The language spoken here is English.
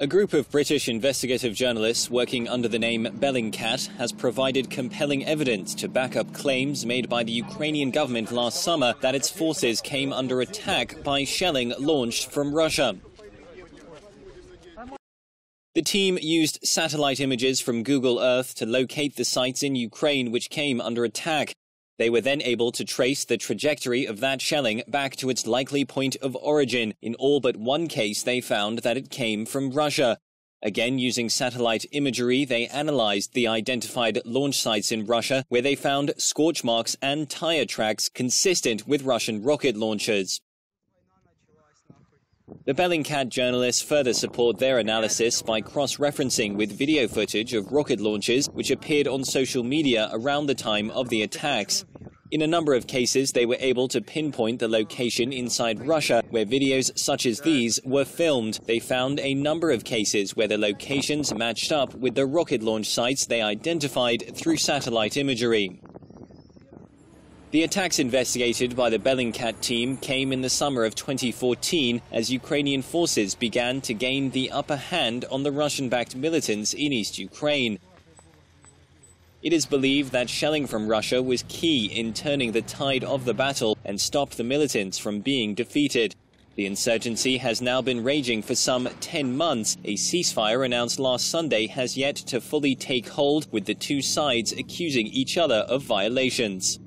A group of British investigative journalists working under the name Bellingcat has provided compelling evidence to back up claims made by the Ukrainian government last summer that its forces came under attack by shelling launched from Russia. The team used satellite images from Google Earth to locate the sites in Ukraine which came under attack. They were then able to trace the trajectory of that shelling back to its likely point of origin. In all but one case, they found that it came from Russia. Again, using satellite imagery, they analyzed the identified launch sites in Russia, where they found scorch marks and tire tracks consistent with Russian rocket launchers. The Bellingcat journalists further support their analysis by cross-referencing with video footage of rocket launches which appeared on social media around the time of the attacks. In a number of cases, they were able to pinpoint the location inside Russia where videos such as these were filmed. They found a number of cases where the locations matched up with the rocket launch sites they identified through satellite imagery. The attacks investigated by the Bellingcat team came in the summer of 2014 as Ukrainian forces began to gain the upper hand on the Russian-backed militants in East Ukraine. It is believed that shelling from Russia was key in turning the tide of the battle and stopped the militants from being defeated. The insurgency has now been raging for some 10 months. A ceasefire announced last Sunday has yet to fully take hold, with the two sides accusing each other of violations.